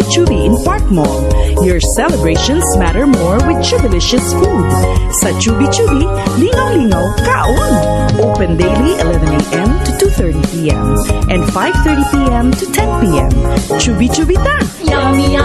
Chubby Chubby in Park Mall. Your celebrations matter more with Chubbilicious food. Sa Chubby Chubby, lingaw-lingaw, kaon. Open daily 11 a.m. to 2.30 p.m. and 5.30 p.m. to 10 p.m. Chubby Chubby ta! Yummy!